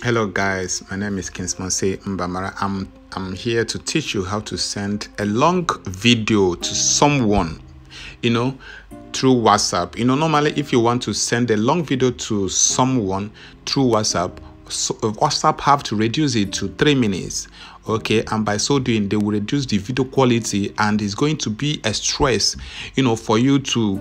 Hello guys, my name is Kingsman C Mbamara. I'm I'm here to teach you how to send a long video to someone, you know, through WhatsApp. You know, normally if you want to send a long video to someone through WhatsApp, so uh, WhatsApp have to reduce it to 3 minutes. Okay, and by so doing they will reduce the video quality and it's going to be a stress, you know, for you to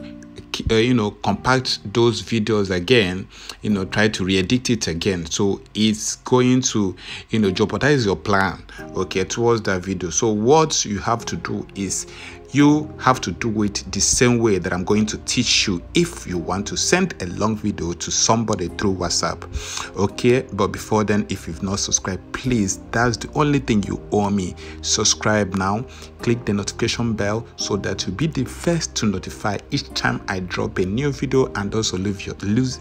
uh, you know compact those videos again you know try to re-edit it again. So it's going to you know jeopardize your plan okay towards that video. So what you have to do is you have to do it the same way that I'm going to teach you if you want to send a long video to somebody through WhatsApp. Okay, but before then, if you've not subscribed, please, that's the only thing you owe me. Subscribe now, click the notification bell so that you'll be the first to notify each time I drop a new video and also leave your leave,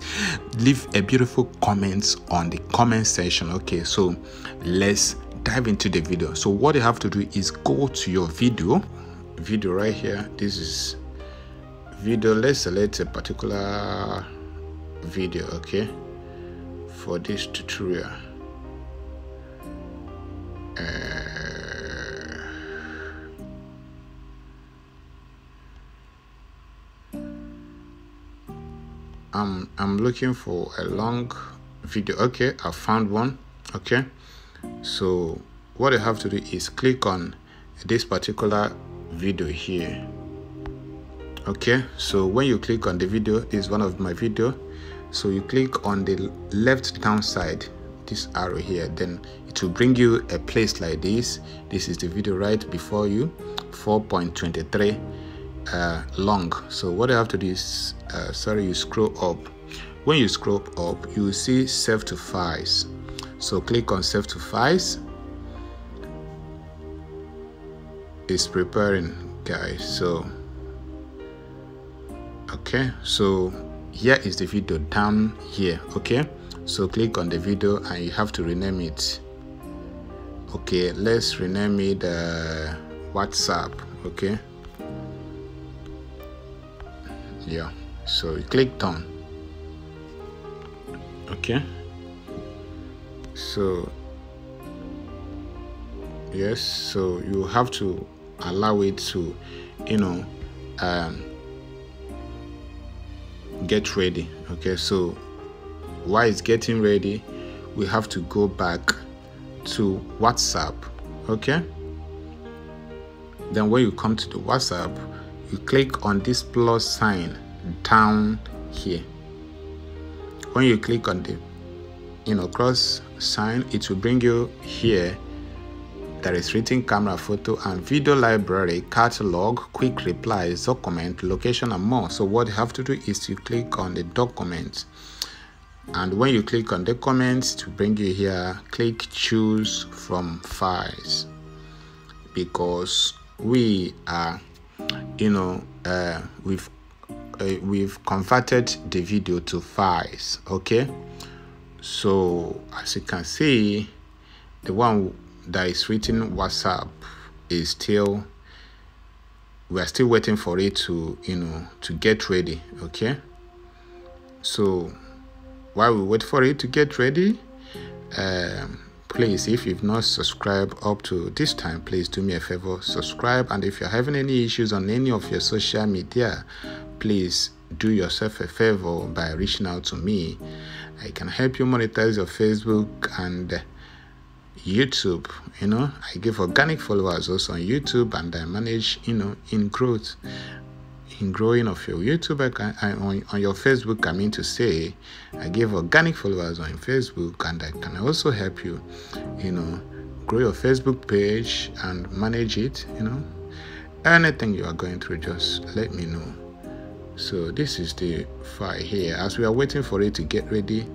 leave a beautiful comments on the comment section. Okay, so let's dive into the video. So what you have to do is go to your video video right here. This is video. Let's select a particular video okay for this tutorial. Uh, I'm I'm looking for a long video. Okay I found one okay. So what I have to do is click on this particular video here. Okay so when you click on the video this is one of my video. So you click on the left down side this arrow here then it will bring you a place like this. This is the video right before you 4.23 uh, long. So what I have to do is uh, sorry you scroll up. When you scroll up you will see save to files. So click on save to files is preparing guys so okay so here is the video down here okay? So click on the video and you have to rename it. Okay let's rename it uh, whatsapp okay? Yeah so you click on okay? So yes so you have to allow it to you know um, get ready okay? So while it's getting ready we have to go back to whatsapp okay? Then when you come to the whatsapp you click on this plus sign down here. When you click on the you know cross sign it will bring you here there is written camera, photo, and video library, catalog, quick replies, document, location, and more. So what you have to do is you click on the document. And when you click on the documents to bring you here, click choose from files. Because we are, you know, uh, we've uh, we've converted the video to files. Okay. So as you can see, the one that is written WhatsApp is still we are still waiting for it to you know to get ready okay? So while we wait for it to get ready um, please if you've not subscribed up to this time please do me a favor subscribe. And if you're having any issues on any of your social media please do yourself a favor by reaching out to me. I can help you monetize your facebook and YouTube. You know, I give organic followers also on YouTube, and I manage, you know, in growth, in growing of your YouTube account on, on your Facebook. I mean to say, I give organic followers on Facebook, and I can also help you, you know, grow your Facebook page and manage it. You know, anything you are going through, just let me know. So this is the file here. As we are waiting for it to get ready.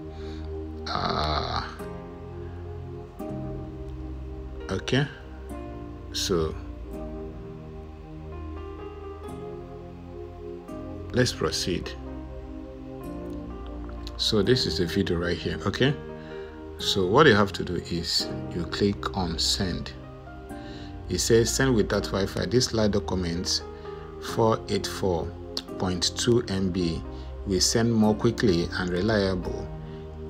Uh, okay so let's proceed. So this is the video right here okay so what you have to do is you click on send. It says send without wi-fi. This slide documents 484.2 mb will send more quickly and reliable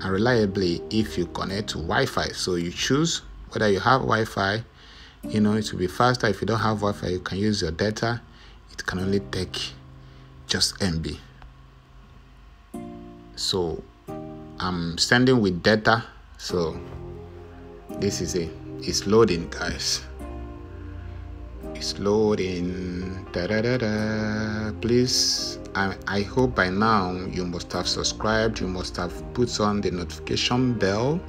and reliably if you connect to Wi-Fi. So you choose whether you have Wi-Fi, you know, it will be faster. If you don't have Wi-Fi, you can use your data. It can only take just MB. So I'm sending with data. So this is it. It's loading, guys. It's loading. Da da da da. Please I, I hope by now you must have subscribed, you must have put on the notification bell,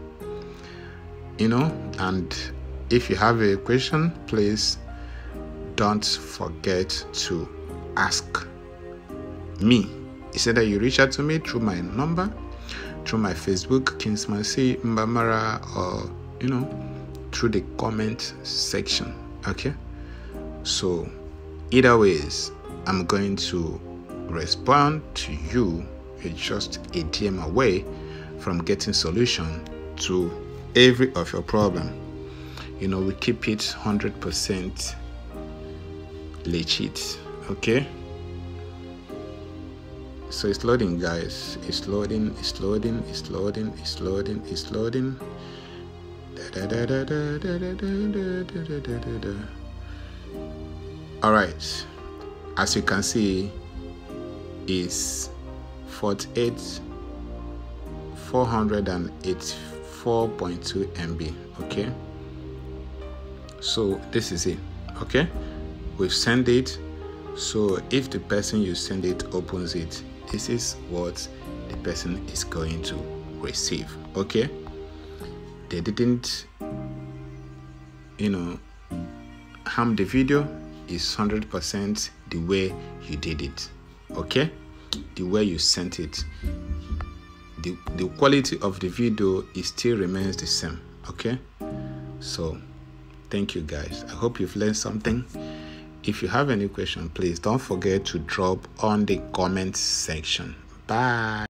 you know, and if you have a question, please don't forget to ask me. It's either you reach out to me through my number, through my Facebook, Kingsman C Mbamara, or you know, through the comment section. Okay, so either ways, I'm going to respond to you it's just a DM away from getting solution to every of your problem. You know, we keep it 100% legit, okay? So it's loading, guys. It's loading, it's loading, it's loading, it's loading, it's loading. All right, as you can see, is 48 484.2 MB okay? So this is it okay? We've sent it. So if the person you send it opens it this is what the person is going to receive okay? They didn't you know harm the video is 100% the way you did it okay? The way you sent it the, the quality of the video is still remains the same okay? So thank you guys. I hope you've learned something. If you have any question please don't forget to drop on the comment section. Bye